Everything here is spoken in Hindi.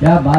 क्या बात